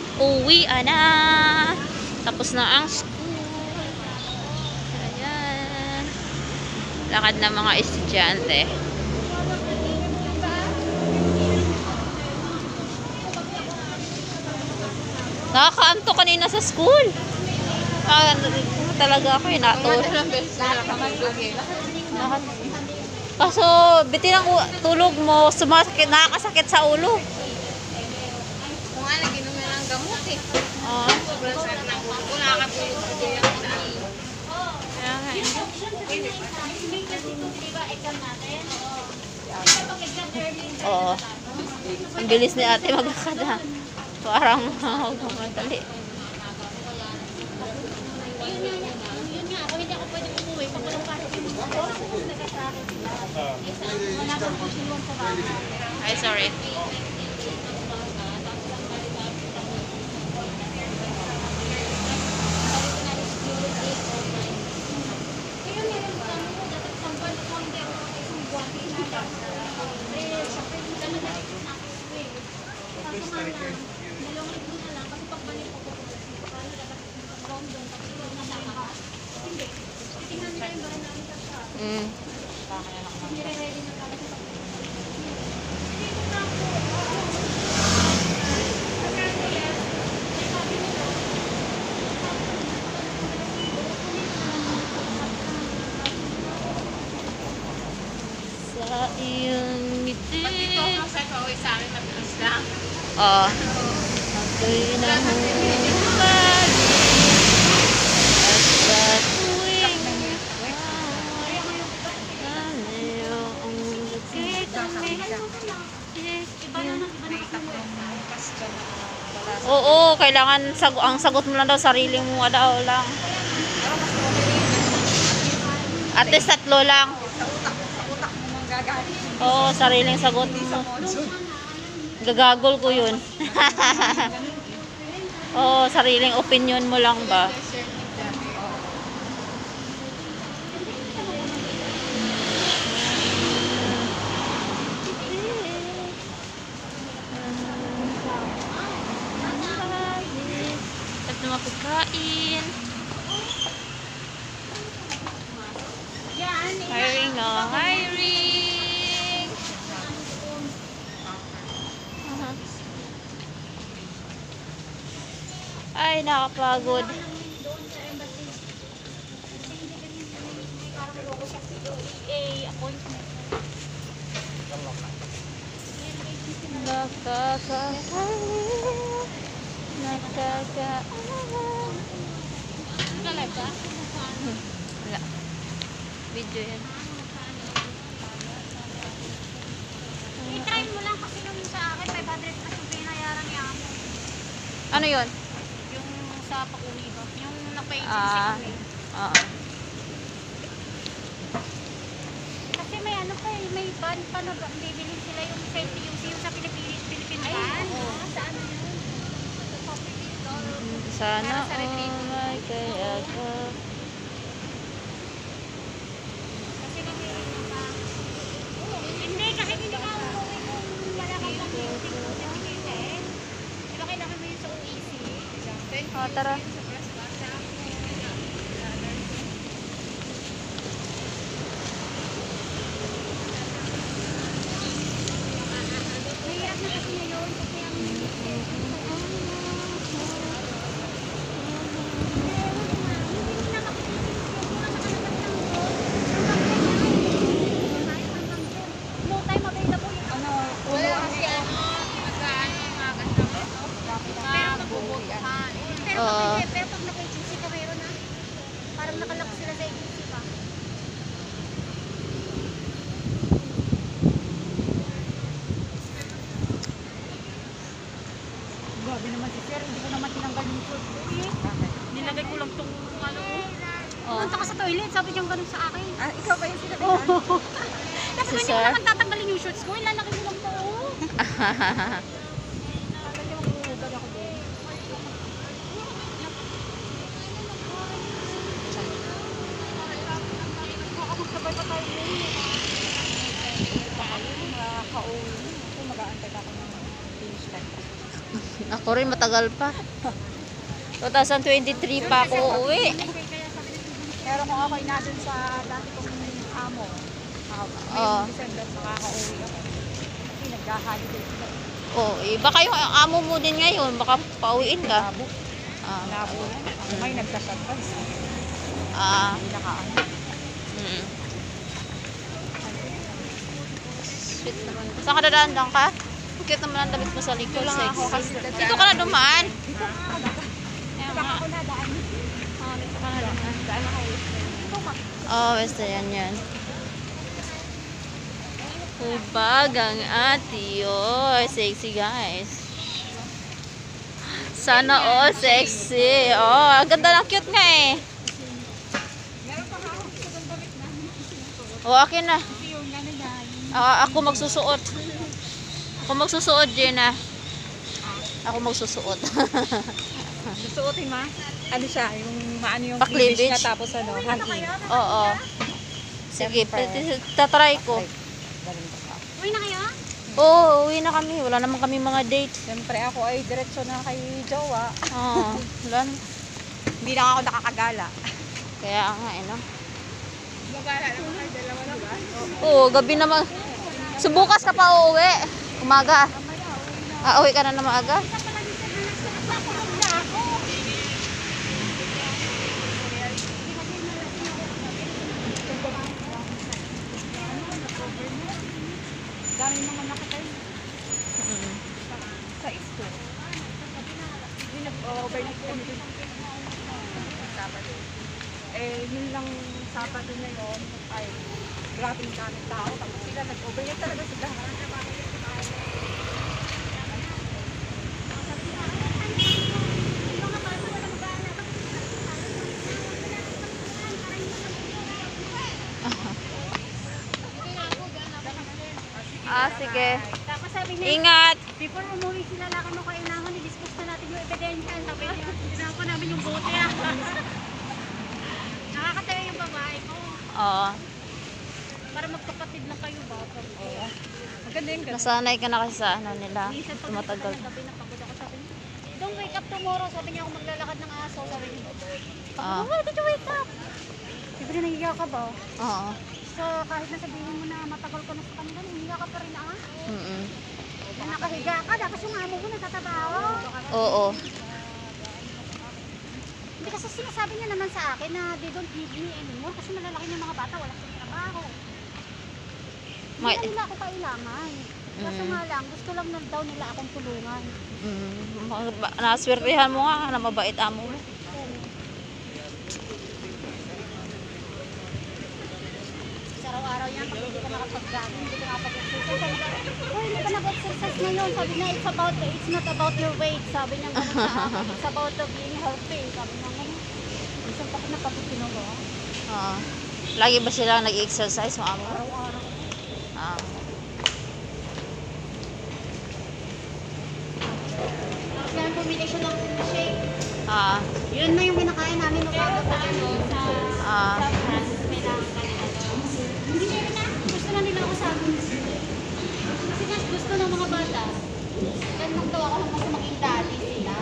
At uwi na. Tapos na ang school. Ayan. Lakad na mga estudyante. Nakakaanto kanina sa school. Ah, talaga ako eh, natulog. Kaso, bitin ang tulog mo, sumasakit, nakakasakit sa ulo. Kung nga, Ah, Sobrang sakit ng ulo ko, nakakatulog ko ako sa kaya nga. Oo. Ang bilis ni ate maglakad ha. Parang magmamadali. Ay, sorry. Mm. Sa iyong ngiti. Dito, sa pauwi sa amin, mabilis lang. Oo. Ako'y nahuhubali At sa tuwing Ano ang nakita Oo, kailangan sag ang sagot mo lang daw sarili mo daw lang. At least tatlo lang. Oo, sariling sagot mo. Gagagol ko yun. Oo, sariling opinion mo lang ba? Tapos na mapagkain. Hiring na, hiring! Aha. Ay, nakapagod. Nakakaawa. Ka? Wala. Video yan. I-try mo lang kasi nung sa akin, 500 kasi binayaran ni Amo. Ano yon? Yung sa pakuli ba? Yung nagpa-agency Ah, kami. oo. Kasi may ano pa eh, may ban pa na bibilhin sila yung safety yung, yung sa Pilipinas, Philippine ban. Sa ano yun? Sa $50. Sana all ay kaya ka. Kasi nag pa. Hindi, kasi hindi ka umuwi kung wala kang pang-meeting certificate. Di ba kailangan mo yun sa OEC? Oh, tara. Mahirap na kasi ngayon kasi ang No time available. Ano, wala kasi ano, nag-ano, maganda ko. Pero magbubutuhan. Pero Oo. pag, pero pag naka-agency ka meron na. Parang nakalak sila sa agency pa. Grabe naman si Sir, hindi ko naman tinanggal yung short ko eh. Bakit? Nilagay ko lang tong ano. Oh. Punta ka sa sabi niyang ganun sa akin. Ah, ikaw ba yung sinabi? Kasi Si hindi ko naman tatanggalin yung shorts ko, ilalaki mo lang po. Ako magsabay pa tayo ngayon. Makakauwi. Ako mag-aantay ako ng finish time. Ako rin matagal pa. 2023 pa ako uuwi. Pero kung ako'y nandun sa dati kong amo, uh, Oo. December, makaka-uwi ako. Kasi nag-holiday sila. Oh, eh, baka yung amo mo din ngayon, baka pauwiin ka. Labo. Ah, Labo na. Ako may nagsasadvance. ah, Hindi nakaano. mm. Sweet naman. Saan ka dadaan lang ka? Cute naman ang damit mo sa likod. Ito lang ako kasi Dito ka na dumaan. Dito. Kaya Saka nga. ako na daan. Oh, dito ka na dumaan. Daan ako. Oh, basta yan yan. Hubag ang ati. Oh, sexy guys. Sana all sexy. Oh, ang ganda ng cute nga eh. Na. Oh, akin na. Ah, ako magsusuot. Ako magsusuot, Jenna. Ako magsusuot. Susuotin ma. Ano siya, yung maano yung cleavage niya tapos ano, hanging. Oo. Sige, tatry ko. Uwi na kayo? Oo, uwi na kami. Wala naman kami mga date. Siyempre ako ay diretso na kay Jowa. Oo, wala na. Hindi na ako nakakagala. Kaya nga, eh, no? Magala naman kayo dalawa na ba? Oo, gabi naman. So, bukas ka pa uuwi. Umaga. Ah, uwi ka na na maaga? Dami mga nakatay Mm. sa isto. Hindi nag-overnight kami dun. Sabado. Eh, yun lang Sabado na yun. Ay, grabe yung daming tao. Tapos sila nag-overnight talaga sila. Ah, sige. Tapos sabi niya, Ingat. before umuwi sila, laki mo kailangan, i-discuss na natin yung ebidensya. Sabi niya, ko namin yung bote ah. Nakakatayo yung babae ko. Oo. Para magkapatid lang kayo ba? Oo. Maganda yung ganun. Nasanay ka na kasi sa ano nila. Minsan pag Tumatagal. ng gabi napagod ako, sabi niya, don't wake up tomorrow. Sabi niya ako maglalakad ng aso. Sabi niya, Ah. why did you wake up? Siyempre nahiya ka ba? Oo. So kahit na sabihin mo na matagal ko na sa kanila, nahiya ka pa rin ah. Mm-mm. Na nakahiga ka, tapos yung amo mo nagtatrabaho. Oo. Hindi kasi sinasabi niya naman sa akin na they don't need me anymore kasi malalaki ng mga bata, wala silang trabaho. Hindi May- na nila ako kailangan. Kaso Mm. nga lang, gusto lang na daw nila akong tulungan. Mm. Naswertihan mo nga na mabait amo mo. Sa araw-araw yan, pag hindi ka nakapag-jogging, hindi ka nakapag-exercise. Sabi niya, "Hoy, hindi ka nag-exercise ngayon. Sabi niya, it's about, it's not about your weight. Sabi niya sa. It's about being healthy. Sabi niya ganun. Isang pati na pati ginagawa. Oo. Lagi ba sila nag-exercise mo amo? Araw-araw. Ah. Yan, bumili siya ng shake. Ah. Yun na yung kinakain namin nung bago sa ano, sa Ah. sa France. May lang kanila doon. Hindi meron na. Gusto na nila ako sa akin. Kasi nga gusto ng mga bata. Ganun daw ako hanggang sa maging daddy sila.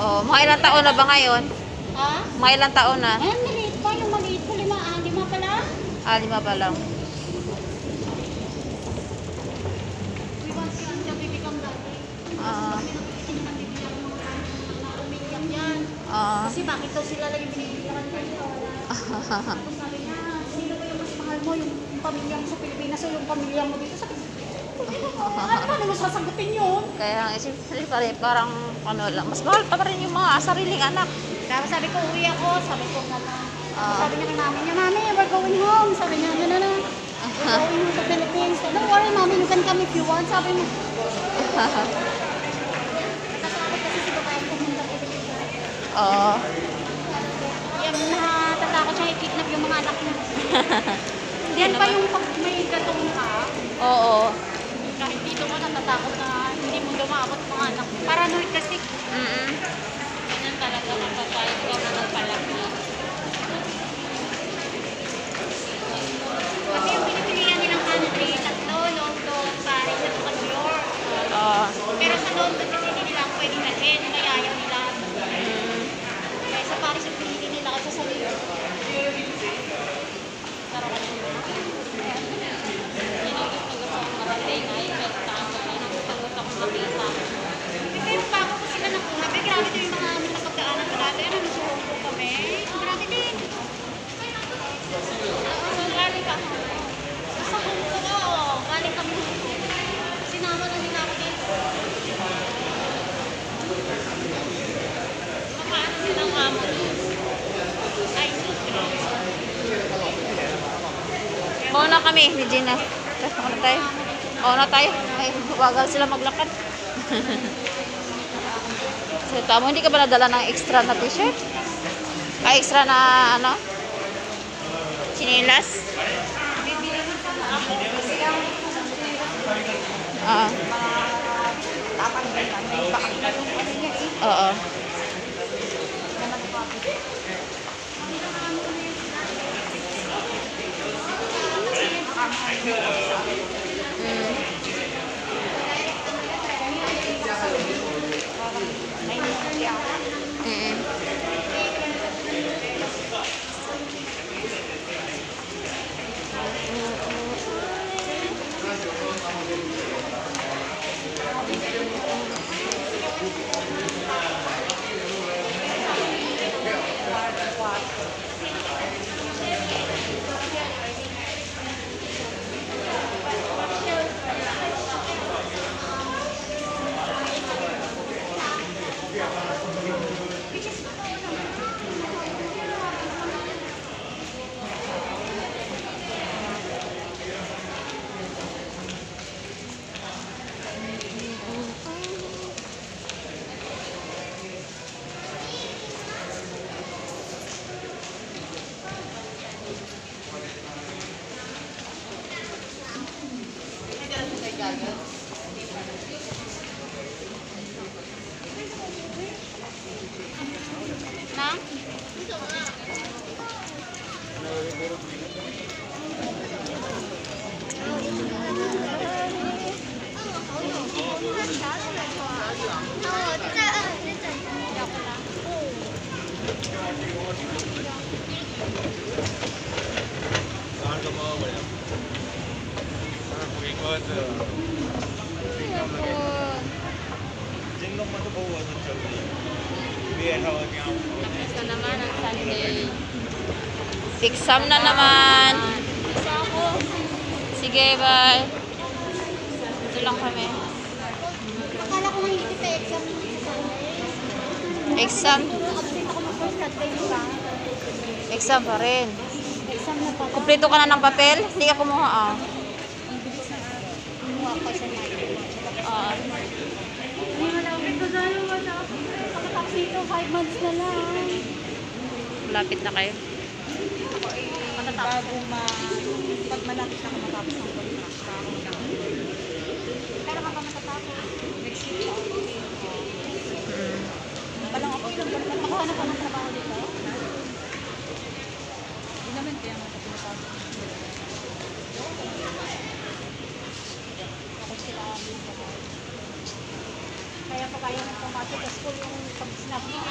Oh, mga ilang taon na ba ngayon? Ha? Mga ilang taon na? Ayun, maliit pa. Yung maliit ko, lima. Ah, lima pala. Ah, lima pa lang. We want you to become daddy. Ah. Ah. Kasi bakit daw sila lang yung binibilang kayo? Tapos sabi niya, sino ba yung mas mahal mo? Yung pamilya mo sa Pilipinas o yung pamilya mo dito? Sabi ano ba naman sasagutin yun? Kaya ang isip pa rin, parang ano lang, mas mahal pa rin yung mga sariling anak. Tapos sabi ko, uwi ako. Sabi ko, gano'n. Ah. Sabi niya kay mami niya, mami, we're going home. Sabi niya, ano na na. We're going home to Philippines. Don't worry, mami, you can come if you want. Sabi mo. Natatakot kasi si babae pumunta Pilipinas. Oo. Yung natatakot siya i-kidnap yung mga anak niya. Yan pa yung pag may gatong ka, Oo. Kahit dito mo natatakot na hindi mo dumabot mga anak. Paranoid kasi. Mm-mm. Ganyan talaga kapag ikaw na nagpalaki. Kasi yung pinipilian nilang country, tatlo, London, Paris, at New York. Oo. Pero sa London kasi hindi nila ako pwedeng ayaw nila. Kaya sa Paris yung pinili nila kasi sa ko. Grabe din. Galing ka. Na nila ako Mauna kami, ni Gina. Mauna tayo. Mauna tayo. Ay, bagal sila maglakad. so, tamo, hindi ka ba nadala ng extra na t-shirt? Ay, extra na ano? Chinilas? Oo. Tatanggal na. May bakang ganun. Ano niya eh. Oo. Mm. Na? Tapos na naman ang Sunday. Exam na naman. Ako. Sige, bye. Ito lang kami. Akala ko nga hindi pa exam. Exam. Puro absent ako ng first Saturday, di ba? Exam pa rin. Exam na pala. Kumpleto ka na ng papel? Hindi ka kumuha, ah. Kumuha ko sa night. Ah. Hindi malapit ko dahil wala ako. Pagkatapos ito, 5 months na lang. Malapit na kayo. Bago ma... Pag malapit na ako matapos ang contract, ako Pero baka matatapos. Next week pa ako. Mm. Palang ako, ilang buwan pa lang ako. Ka ng trabaho dito? Hindi naman kaya nga ako pinapasok. Ako sila kaya pa kaya nang pumasok sa school yung pag